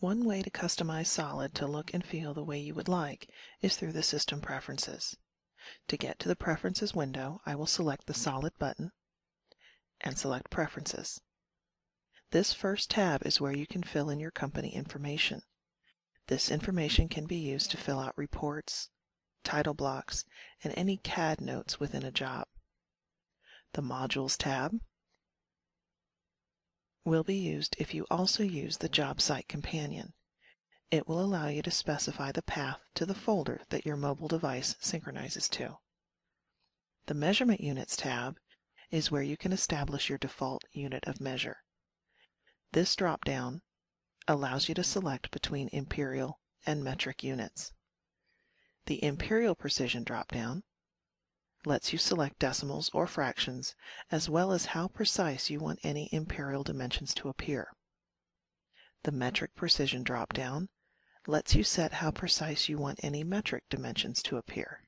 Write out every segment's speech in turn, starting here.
One way to customize Solid to look and feel the way you would like is through the System Preferences. To get to the Preferences window, I will select the Solid button and select Preferences. This first tab is where you can fill in your company information. This information can be used to fill out reports, title blocks, and any CAD notes within a job. The Modules tab will be used if you also use the Job Site Companion. It will allow you to specify the path to the folder that your mobile device synchronizes to. The Measurement Units tab is where you can establish your default unit of measure. This drop-down allows you to select between imperial and metric units. The Imperial Precision drop-down lets you select decimals or fractions, as well as how precise you want any imperial dimensions to appear. The Metric Precision drop-down lets you set how precise you want any metric dimensions to appear.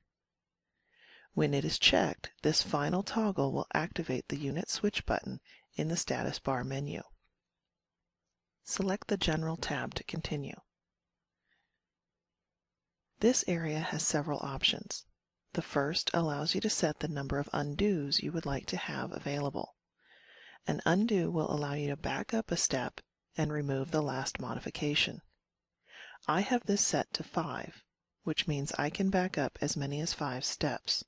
When it is checked, this final toggle will activate the Unit Switch button in the status bar menu. Select the General tab to continue. This area has several options. The first allows you to set the number of undos you would like to have available. An undo will allow you to back up a step and remove the last modification. I have this set to 5, which means I can back up as many as 5 steps.